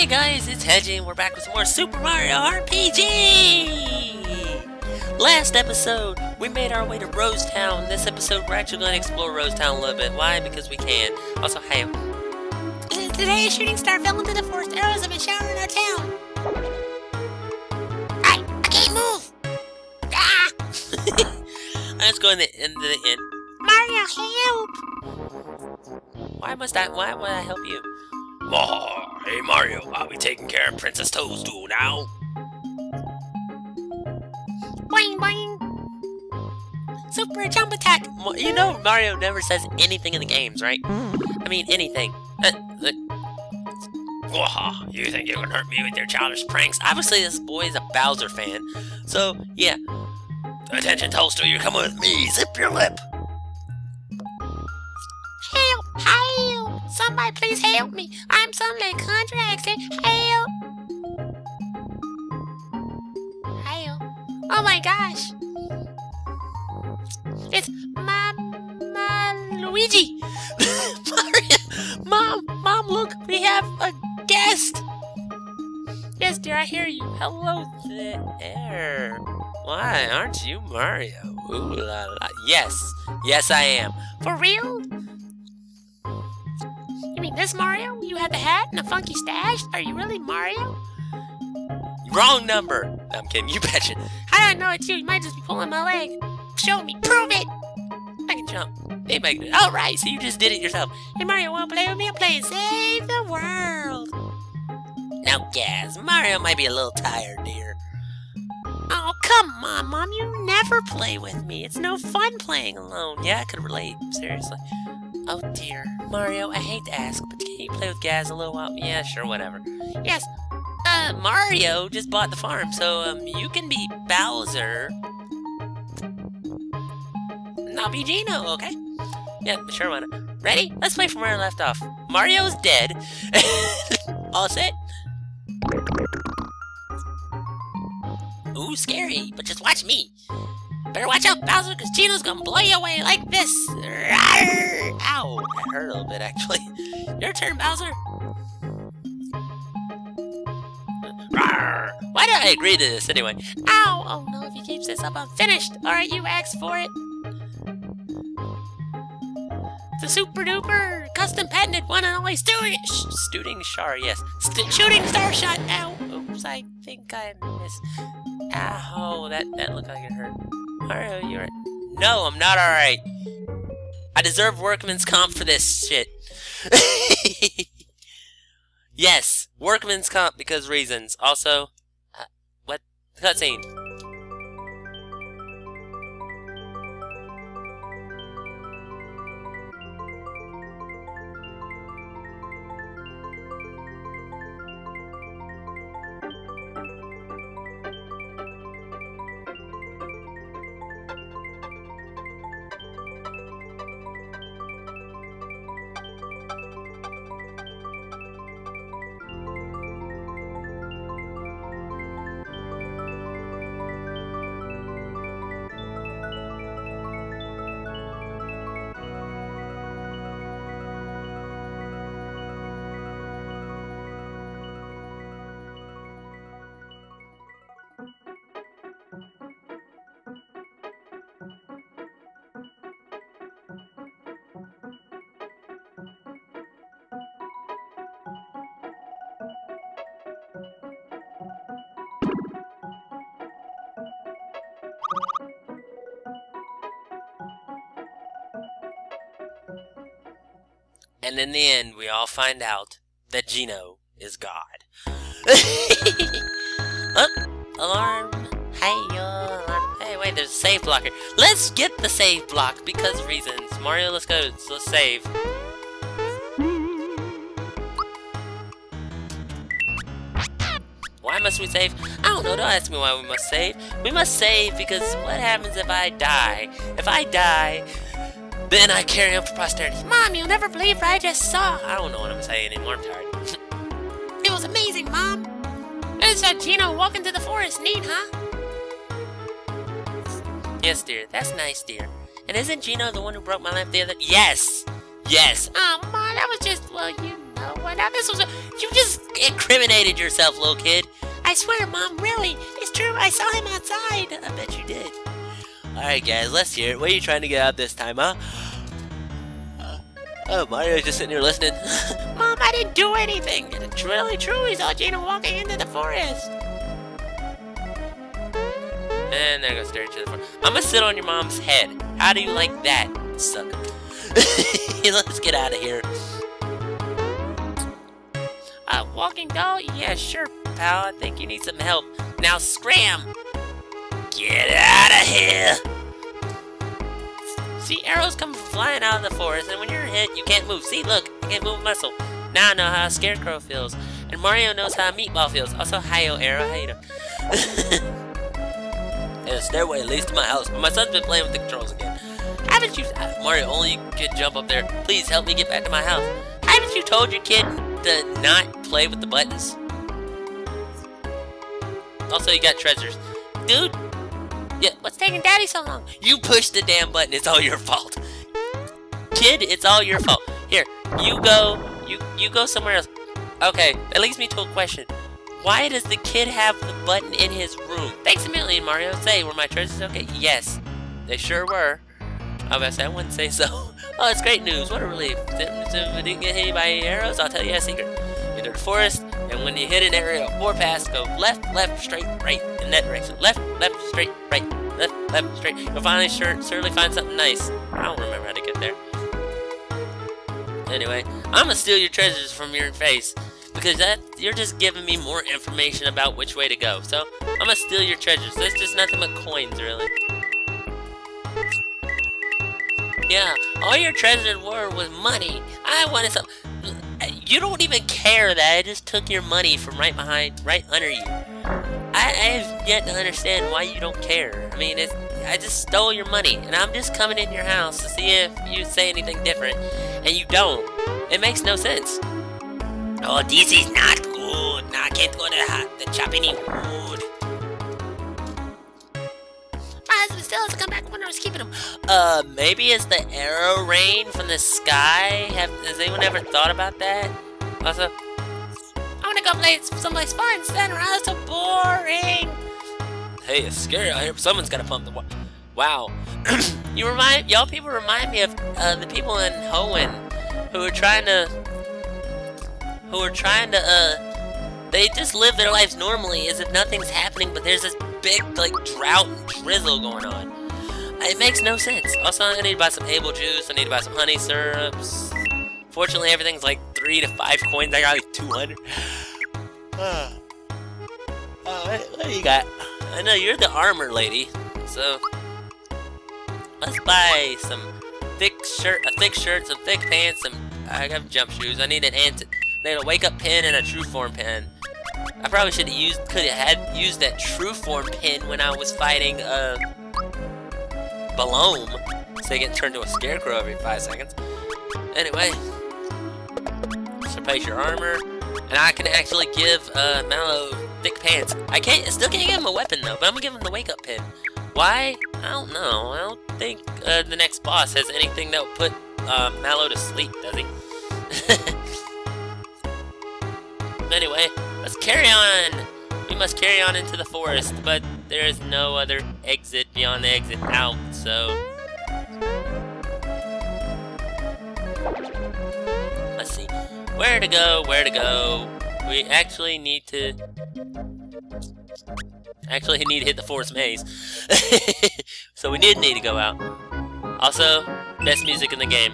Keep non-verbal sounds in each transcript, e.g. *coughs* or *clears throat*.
Hey guys, it's Hedgie and we're back with some more Super Mario RPG! Last episode, we made our way to Rose Town. This episode, we're actually going to explore Rose Town a little bit. Why? Because we can. Also, hey, Today, a shooting star fell into the forest. Arrows have been showered in our town. I, I can't move. Ah, *laughs* let's go in the end of the end. Mario, help! Why must I, why would I help you? Hey Mario, I'll be taking care of Princess Toadstool now. Boing, boing. Super jump attack. You know Mario never says anything in the games, right? I mean, anything. Uh, uh, you think you can hurt me with your childish pranks? obviously, this boy is a Bowser fan. So, yeah. Attention, Toadstool, you're coming with me. Zip your lip. Help! Help! Somebody please help me. I'm suddenly contracted. Help! Help! Oh my gosh! It's my Luigi! *laughs* Mario! Mom! Mom, look! We have a guest! Yes, dear, I hear you. Hello there. Why aren't you Mario? Ooh la la. Yes. Yes, I am. For real? Mean this Mario? You had the hat and a funky stash? Are you really Mario? Wrong number. No, I'm kidding. You betcha. How do I know it's you? You might just be pulling my leg. Show me. Prove it! I can jump. Hey, Megan. All right. So you just did it yourself. Hey Mario, wanna play with me? I'm playing Save the World. Now, Gaz, Mario might be a little tired, dear. Oh, come on, Mom. You never play with me. It's no fun playing Alone. alone. Yeah, I could relate. Seriously. Oh dear, Mario. I hate to ask, but can you play with Gaz a little while? Yeah, sure, whatever. Yes. Uh, Mario just bought the farm, so um, you can be Bowser. I'll be Geno, okay? Yeah, sure, why not? Ready? Let's play from where I left off. Mario's dead. *laughs* All set? Ooh, scary, but just watch me. Better watch out, Bowser, because Geno's gonna blow you away like this. Rawr! Ow, that hurt a little bit, actually. *laughs* Your turn, Bowser. Rawr! Why did I agree to this anyway? Ow! Oh no, if he keeps this up, I'm finished. Alright, you asked for it. The super duper custom patented one and only Stewie. Sh- Stooting Shar, yes. St- Shooting star shot. Ow. Oops, I think I missed. Ow, that, that looked like it hurt. Mario, you're. No, I'm not alright. I deserve workman's comp for this shit. *laughs* yes, workman's comp because reasons. Also, uh, what? Cutscene. And in the end, we all find out that Geno is God. *laughs* oh, alarm. Hey, alarm. Hey, wait, there's a save blocker. Let's get the save block because reasons. Mario, let's go. So let's save. Why must we save? I don't know. Don't ask me why we must save. We must save because what happens if I die? If I die, then I carry on for posterity. Mom, you'll never believe what I just saw. I don't know what I'm saying anymore. I'm tired. *laughs* It was amazing, Mom. I saw Geno walking through the forest. Neat, huh? yes, dear. That's nice, dear. And isn't Geno the one who broke my lamp the other? Yes. Yes. Oh, Mom, that was just, well, you know what? now this was a. You just incriminated yourself, little kid. I swear, Mom, really. It's true. I saw him outside. I bet you did. Alright, guys, let's hear it. What are you trying to get out this time, huh? Oh, Mario's just sitting here listening. *laughs* Mom, I didn't do anything. It's really true. He saw Geno walking into the forest. And there goes straight to the front. I'm gonna sit on your mom's head. How do you like that, sucker? *laughs* Let's get out of here. A walking doll? Yeah, sure, Pal, I think you need some help. Now scram! Get out of here! See, arrows come flying out of the forest, and when you're hit, you can't move. See, look, I can't move a muscle. Now I know how a scarecrow feels. And Mario knows how a meatball feels. Also, hi-yo, Arrow, how you doing? *laughs* and a stairway leads to my house, but my son's been playing with the controls again. Haven't you... uh, Mario, only you can jump up there. Please help me get back to my house. Haven't you told your kid to not play with the buttons? Also, you got treasures. Dude, yeah, What's taking Daddy so long? you pushed the damn button. It's all your fault. Kid, it's all your fault. Here, you go. You you go somewhere else. Okay, that leads me to a question. Why does the kid have the button in his room? Thanks a million, Mario. Say, were my treasures okay? Yes, they sure were. I say I wouldn't say so. *laughs* oh, it's great news. What a relief. If we didn't get hit by any arrows, I'll tell you a secret. Enter the forest, and when you hit an area of four paths, go left, left, straight, right, in that direction. Left, left, straight, right, left, left, straight. You'll finally sure, certainly find something nice. I don't remember how to get there. Anyway, I'm gonna steal your treasures from your face because that you're just giving me more information about which way to go. So I'm gonna steal your treasures. There's just nothing but coins, really. Yeah, all your treasures were was money. I wanted some. You don't even care that I just took your money from right behind, right under you. I, I have yet to understand why you don't care. I mean, it's, I just stole your money, and I'm just coming in your house to see if you say anything different, and you don't. It makes no sense. Oh, this is not good. Now I can't go to the, the any still hasn't come back when I was keeping him. Uh, maybe it's the arrow rain from the sky? Have, has anyone ever thought about that? Also, I want to go play someplace fun. Stand around. It's so boring. hey, it's scary out here. Someone's gotta pump the wa- Wow. *clears throat* you remind, y'all people remind me of uh, the people in Hoenn who are trying to, who are trying to, uh, they just live their lives normally as if nothing's happening, but there's this big, like, drought and drizzle going on. It makes no sense. Also, I need to buy some able juice. I need to buy some honey syrups. Fortunately, everything's like three to five coins. I got like 200. *sighs* Uh, what, what do you got? I know you're the armor lady, so let's buy some thick shirt, a thick shirt, some thick pants, some. I have jump shoes. I need an anti, I need a wake up pin and a true form pin. I probably should have used, could have had used that true form pin when I was fighting uh Belome, so they get turned to a scarecrow every five seconds. Anyway, replace your armor, and I can actually give uh, Mallow thick pants. I can't, still can't give him a weapon though, but I'm gonna give him the wake up pin. Why? I don't know. I don't think uh, the next boss has anything that will put uh, Mallow to sleep, does he? *laughs* anyway, let's carry on. We must carry on into the forest, but there is no other exit beyond the exit out, so let's see. Where to go, where to go. We actually need to... Actually need to hit the forest maze. *laughs* so we did need to go out. Also, best music in the game.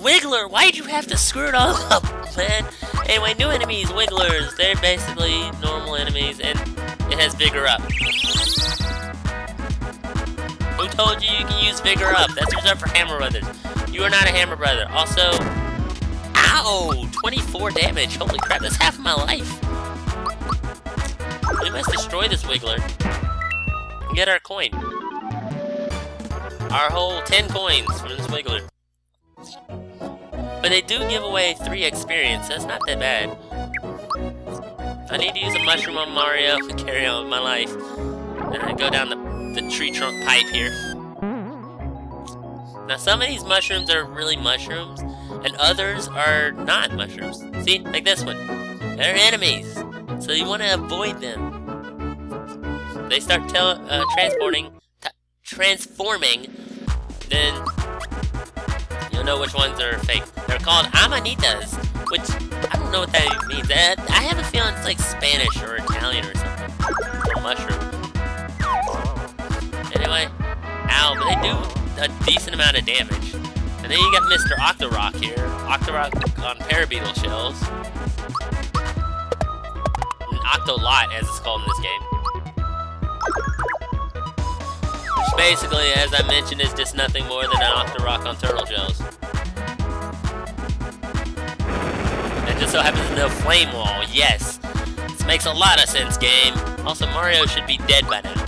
Wiggler, why'd you have to screw it all *laughs* up, man? Anyway, new enemies, Wigglers. They're basically normal enemies, and it has Vigor Up. Who told you you can use Vigor Up? That's reserved for Hammer Brothers. You are not a Hammer Brother. Also, ow! 24 damage. Holy crap, that's half of my life. We must destroy this Wiggler. Get our coin. Our whole 10 coins from this Wiggler. But they do give away 3 experience. That's not that bad. I need to use a mushroom on Mario to carry on with my life. And I go down the, the tree trunk pipe here. Now some of these mushrooms are really mushrooms, and others are not mushrooms. See, like this one. They're enemies, so you want to avoid them. They start uh, transporting, transforming, then you'll know which ones are fake. They're called amanitas, which I don't know what that means. I, have a feeling it's like Spanish or Italian or something. Or mushroom. Anyway, ow, but they do a decent amount of damage. And then you got Mr. Octorok here. Octorok on Parabeetle shells. An Octolot, as it's called in this game. Basically, as I mentioned, is just nothing more than an Octorok on turtle shells. And just so happens to know Flame Wall, yes. This makes a lot of sense, game. Also, Mario should be dead by now. *laughs*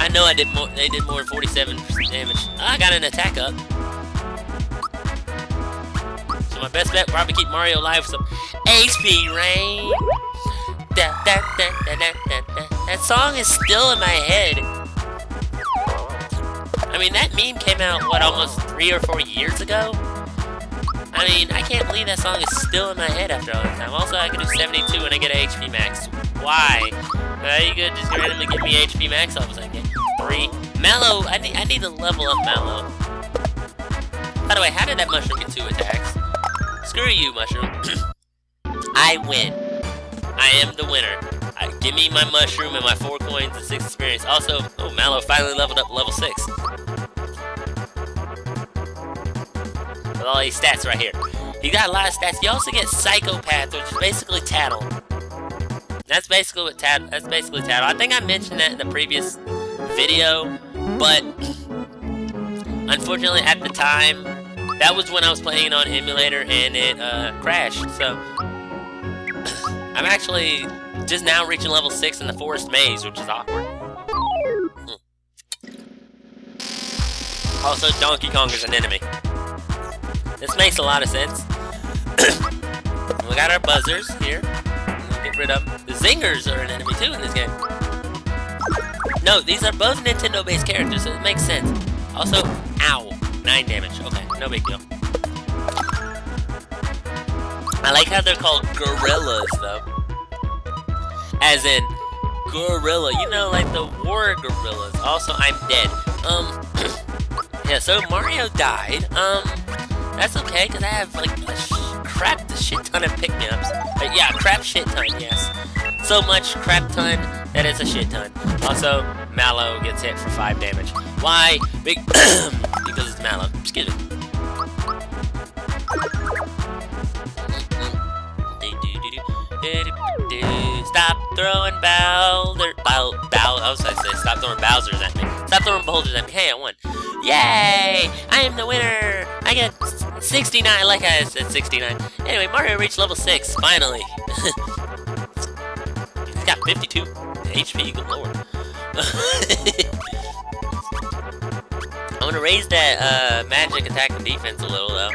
I know I did more. They did more than 47 damage. I got an attack up. So my best bet probably keep Mario alive with some HP rain. That song is still in my head. I mean, that meme came out, what, almost three or four years ago? I mean, I can't believe that song is still in my head after all this time. Also, I can do 72 when I get an HP max. Why? Are you gonna just randomly give me HP max all of a sudden? three. Mallow, I need, I need to level up Mallow. By the way, how did that mushroom get two attacks? Screw you, mushroom. *clears throat* I win. I am the winner. I, give me my mushroom and my four coins and six experience. Also, oh, Mallow finally leveled up level six. With all these stats right here. You got a lot of stats. You also get Psychopath, which is basically Tattle. That's basically what Tattle. That's basically Tattle. I think I mentioned that in the previous video, but unfortunately at the time, that was when I was playing on emulator and it uh, crashed, so *coughs* I'm actually just now reaching level 6 in the Forest Maze, which is awkward. Hmm. Also, Donkey Kong is an enemy. This makes a lot of sense. *coughs* we got our buzzers here. Get rid of. The zingers are an enemy too in this game. No, these are both Nintendo-based characters, so it makes sense. Also, ow, 9 damage. Okay, no big deal. I like how they're called gorillas, though. As in, gorilla. You know, like the war gorillas. Also, I'm dead. Um, *coughs* yeah, so Mario died. Um, that's okay, because I have, like, a crap shit ton of pick-me-ups. But yeah, crap shit ton, yes. So much crap ton that is a shit ton. Also, Mallow gets hit for 5 damage. Why? *coughs* because it's Mallow. Excuse me. Stop throwing Bowser. Bow, bow, I was going to say, stop throwing Bowsers at me. Stop throwing boulders at me. Hey, I won. Yay! I am the winner! I get 69, like I said, 69. Anyway, Mario reached level 6, finally. *laughs* He's got 52 HP galore. *laughs* I'm gonna raise that uh, magic attack and defense a little though.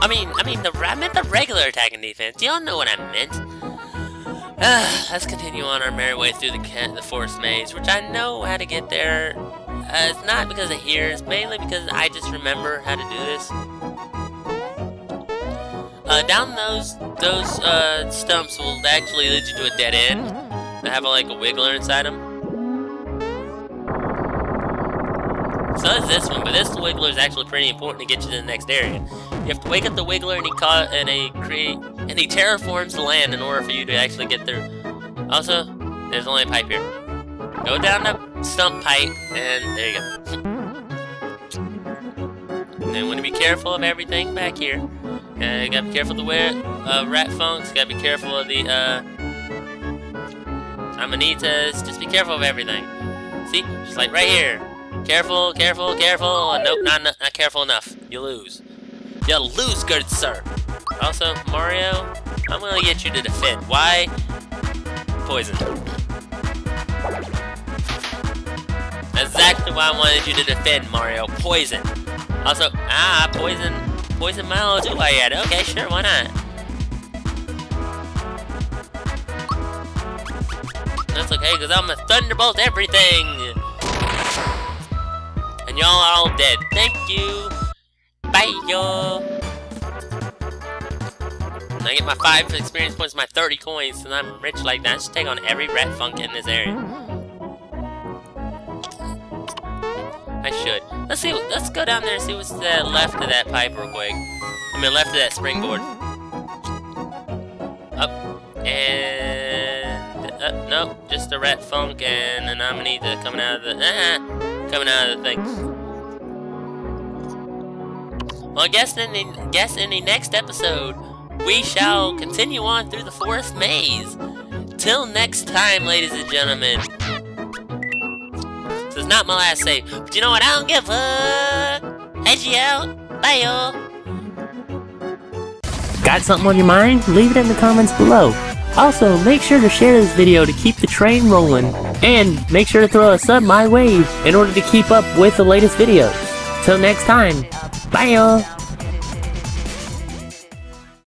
I mean, I mean, the I meant the regular attack and defense. Y'all know what I meant. *sighs* Let's continue on our merry way through the the forest maze, which I know how to get there. Uh, it's not because of here, it's mainly because I just remember how to do this. Uh, down those those uh, stumps will actually lead you to a dead end They have like a wiggler inside them. So does this one, but this wiggler is actually pretty important to get you to the next area. You have to wake up the wiggler and he caught and he create and he terraforms the land in order for you to actually get there. Also, there's only a pipe here. Go down the stump pipe and there you go. and want to be careful of everything back here. Uh, you gotta be careful of wear, uh, rat funks. Gotta be careful of the uh, Amanitas, just be careful of everything. See? Just like right here. Careful, careful, careful. Nope, not, not, not careful enough. You lose. You lose, good sir. Also, Mario, I'm gonna get you to defend. Why? Poison. Exactly why I wanted you to defend, Mario. Poison. Also, ah, poison, poison Milo too, I had. Okay, sure, why not? That's okay, because I'm a thunderbolt everything! And y'all are all dead. Thank you! Bye, y'all! I get my 5 experience points, my 30 coins, and I'm rich like that. I should take on every rat funk in this area. I should. Let's see, let's go down there and see what's to the left of that pipe real quick. I mean, left of that springboard. Up. And... Up, nope, just a rat funk and an amanita coming out of the... Uh, coming out of the thing. Well, I guess in the, guess in the next episode, we shall continue on through the forest maze. Till next time, ladies and gentlemen. Not my last save, but you know what? I don't give a fuck. Hedgie out. Bye, y'all. Got something on your mind? Leave it in the comments below. Also, make sure to share this video to keep the train rolling. And make sure to throw a sub my way in order to keep up with the latest videos. Till next time, bye y'all!